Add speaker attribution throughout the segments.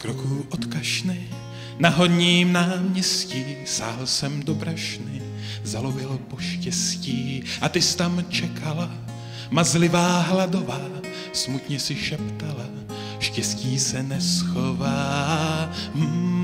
Speaker 1: kroků od kašny. Na hodním náměstí sáhl jsem do brašny, zalovilo poštěstí a ty jsi tam čekala, mazlivá hladová, smutně si šeptala, štěstí se neschová. Mm.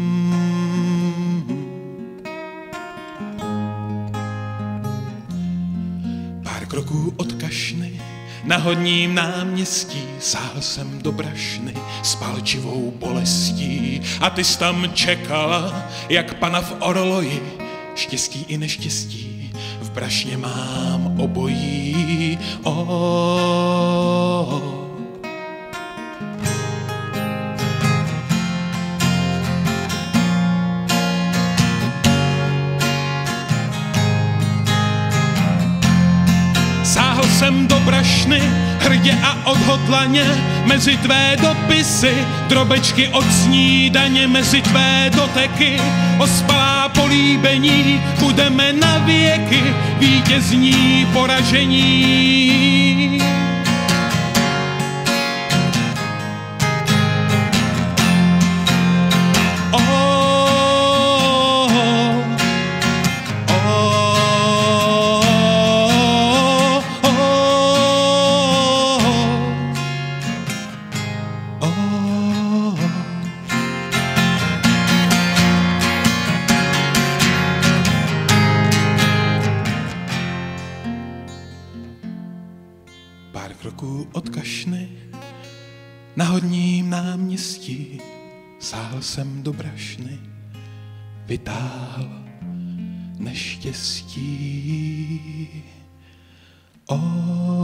Speaker 1: Pár kroků od kašny na hodním náměstí sáhl jsem do brašny s palčivou bolestí a ty jsi tam čekala, jak pana v orloji, štěstí i neštěstí, v brašně mám obojí. Oh, oh, oh. Jsem do brašny, hrdě a odhodlaně, mezi tvé dopisy, drobečky od snídaně, mezi tvé doteky, ospalá políbení, budeme na věky vítězní poražení. Kroků od kašny na hodním náměstí sáhl jsem do brašny, vytáhl neštěstí. Oh,